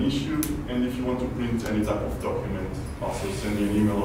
an issue. And if you want to print any type of document, also send me an email